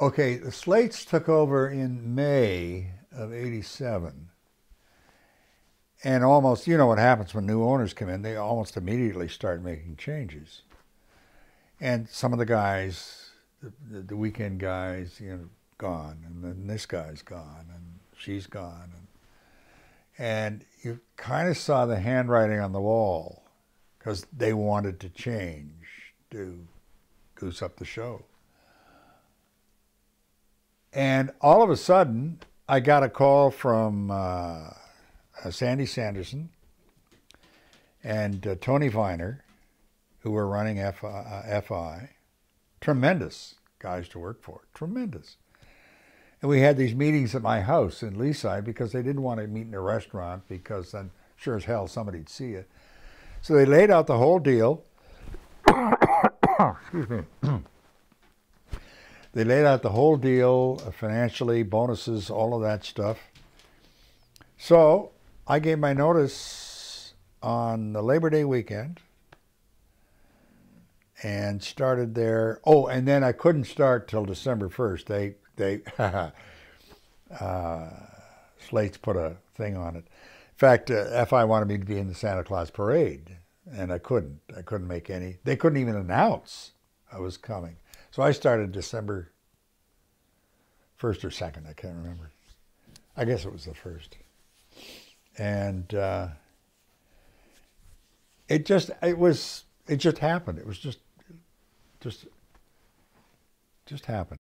Okay, the Slaights took over in May of 87. And almost, you know what happens when new owners come in, they almost immediately start making changes. And some of the guys, the, the weekend guys, you know, gone, and then this guy's gone, and she's gone. And, and you kind of saw the handwriting on the wall because they wanted to change to goose up the show. And all of a sudden, I got a call from uh, uh, Sandy Sanderson and uh, Tony Viner, who were running FI, uh, FI. Tremendous guys to work for, tremendous. And we had these meetings at my house in Leaside because they didn't want to meet in a restaurant because then sure as hell somebody'd see it. So they laid out the whole deal. Excuse me. They laid out the whole deal uh, financially, bonuses, all of that stuff. So I gave my notice on the Labor Day weekend and started there. Oh, and then I couldn't start till December 1st. They, they, uh, Slaights put a thing on it. In fact, uh, FI wanted me to be in the Santa Claus parade, and I couldn't. I couldn't make any. They couldn't even announce I was coming. So I started December 1st or 2nd. I can't remember. I guess it was the 1st. And uh, it just, it was, it just happened. It was just, just, just happened.